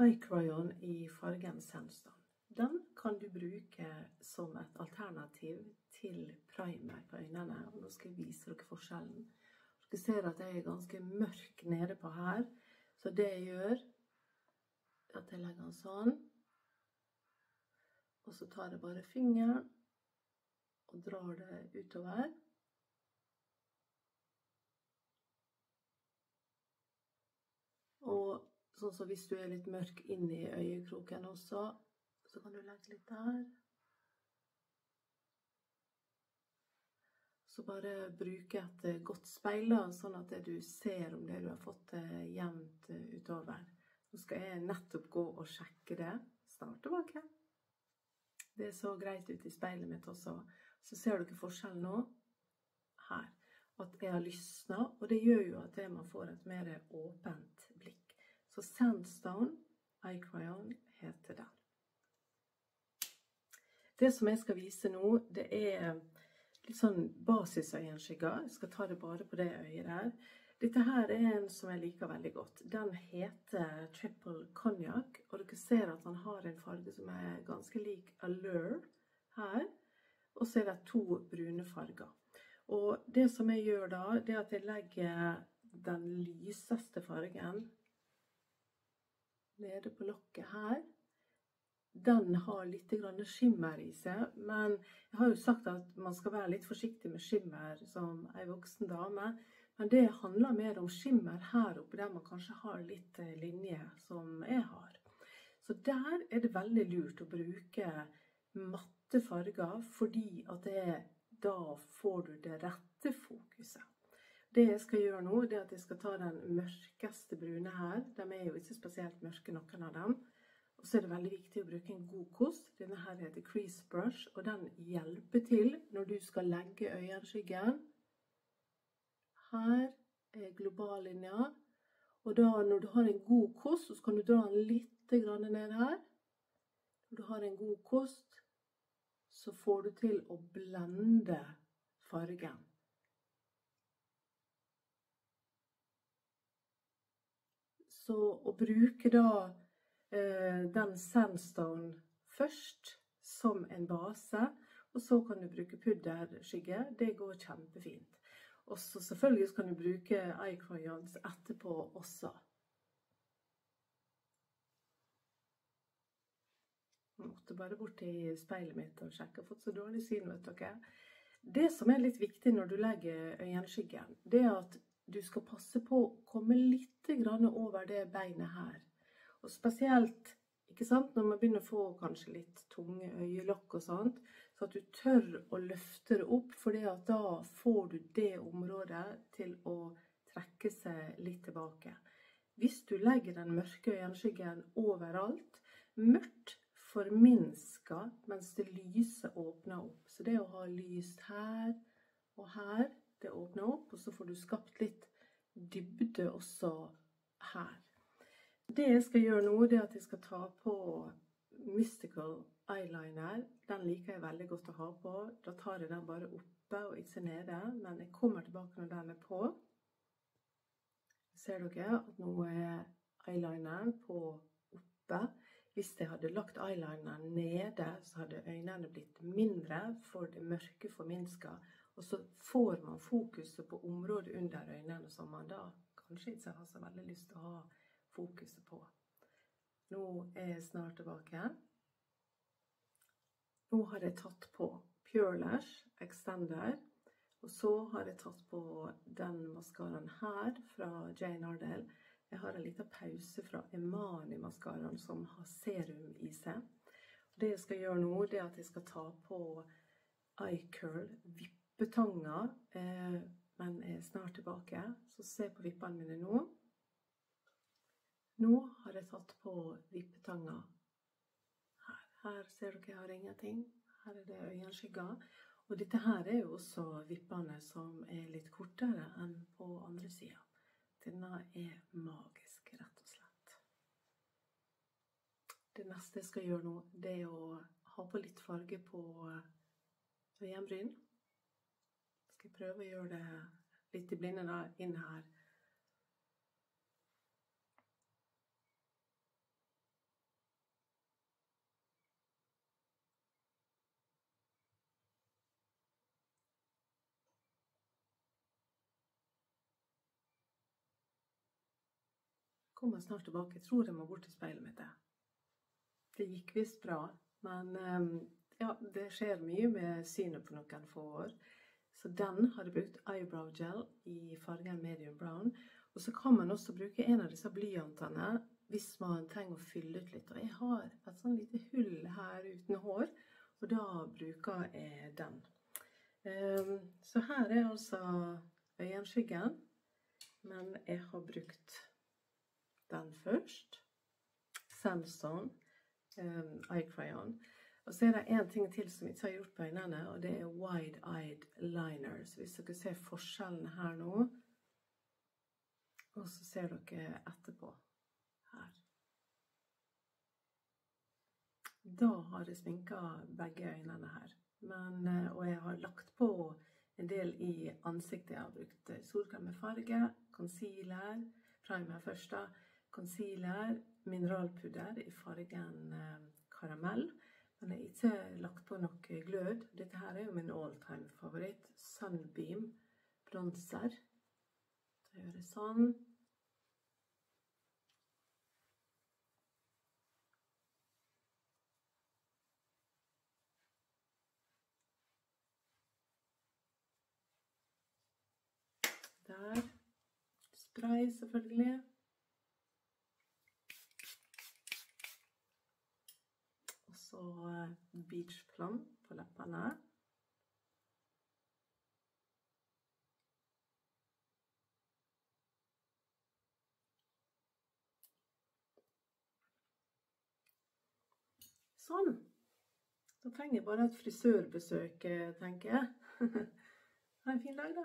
iCrayon i fargen Sandstone. Den kan du bruke som et alternativ til primer på øynene. Nå skal jeg vise dere forskjellen. Dere ser at jeg er ganske mørk nede på her. Så det jeg gjør, er at jeg legger den sånn. Og så tar jeg bare fingeren og drar det utover. Og sånn som hvis du er litt mørk inni øyekroken også, så kan du legge litt der. Så bare bruke et godt speil, sånn at du ser om det du har fått jevnt utover. Nå skal jeg nettopp gå og sjekke det. Snart tilbake. Det så greit ut i speilet mitt også. Så ser dere forskjellen nå. Her. At jeg har lysna, og det gjør jo at man får et mer åpent. Så Sandstone Eye Crayon heter den. Det som jeg skal vise nå, det er litt sånn basisøyenskygger. Jeg skal ta det bare på det øyet der. Dette her er en som jeg liker veldig godt. Den heter Triple Cognac, og dere ser at den har en farge som er ganske lik Allure her. Og så er det to brune farger. Og det som jeg gjør da, det er at jeg legger den lyseste fargen nede på lokket her den har litt skimmer i seg. Men jeg har jo sagt at man skal være litt forsiktig med skimmer som ei voksen dame. Men det handler mer om skimmer her oppe, der man kanskje har litt eh, linje, som jeg har. Så der er det veldig lurt å bruke matte farger, fordi at det, da får du det rette fokuset. Det jeg skal gjøre nå, det er at jeg skal ta den mørkeste brune her. De er jo ikke spesielt mørke, noen av dem. Og så er det veldig viktig å bruke en god kost. Denne her heter Crease Brush, og den hjelper til når du skal legge øyenskyggen. Her er globallinja. Og da når du har en god kost, så kan du dra den litt ned her. Når du har en god kost, så får du til å blende fargen. Så å bruke da Eh, den sandstone først som en base. Og så kan du bruke pudderskygge. Det går kjempefint. Og så selvfølgelig kan du bruke eye crayons etterpå også. Jeg måtte bare bort til speilet mitt og sjekke. Jeg har fått så dårlig syn, vet dere. Det som er litt viktig når du legger øyenskyggen, det er at du skal passe på å komme litt over det beinet her. Og spesielt når man begynner å få kanskje litt tunge øyelokk og sånt, så at du tør å løfte det opp, for da får du det området til å trekke seg litt tilbake. Hvis du legger den mørke øyenskyggen overalt, mørkt forminsker, mens det lyse åpner opp. Så det å ha lyst her og her, det åpner opp, og så får du skapt litt dybde også her. Det jeg skal gjøre nå, det er at jeg skal ta på Mystical eyeliner. Den liker jeg veldig godt å ha på. Da tar jeg den bare oppe og ikke nede, men jeg kommer tilbake når den er på. Ser dere at nå er eyelineren på oppe. Hvis jeg hadde lagt eyelineren nede, så hadde øynene blitt mindre, for det mørke forminska. Og så får man fokuset på området under øynene som man da kanskje ikke har så veldig lyst til å ha fokuset på. Nå er jeg snart tilbake. igjen. Nå har jeg tatt på Pure Lash Extender. Og så har jeg tatt på den maskaraen her fra Jane Ardell. Jeg har en liten pause fra Emani-maskaraen som har serum i seg. Det jeg skal gjøre nå, det er at jeg skal ta på iCurl vippetanga. Eh, men er snart tilbake, så se på vippene mine nå. Nå har jeg tatt på vippetanga. Her, her ser dere jeg har ingenting. Her er det øyenskygger. Og dette her er jo også vippene som er litt kortere enn på andre sida. Denne er magisk, rett og slett. Det neste jeg skal gjøre nå, det er å ha på litt farge på øyenbryn skal jeg prøve å gjøre det litt i blinde da, inn her. kommer snart tilbake. Jeg tror jeg må bort til speilet mitt. Det gikk visst bra, men ehm, ja, det skjer mye med synet på noen få år. Så den har jeg brukt eyebrow gel i fargen medium brown. Og så kan man også bruke en av disse blyantene hvis man trenger å fylle ut litt. Og jeg har et sånn lite hull her uten hår, og da bruker jeg den. Ehm, så her er altså øyenskyggen, men jeg har brukt den først. Samson um, eye crayon. Og så er det en ting til som ikke har gjort på øynene, og det er wide-eyed liner. Så hvis dere ser forskjellen her nå, og så ser dere etterpå her. Da har jeg sminka begge øynene her. Men, eh, og jeg har lagt på en del i ansiktet. Jeg har brukt eh, solkrem concealer, primer først da, concealer, mineralpudder i fargen eh, karamell. Jeg har ikke lagt på noe glød. Dette her er jo min all time favoritt. Sunbeam bronser. Da gjør jeg sånn. Der. Spray, selvfølgelig. Og så eh, beach plum på leppene. Sånn. Da trenger jeg bare et frisørbesøk, eh, tenker jeg. Ha en fin dag, da.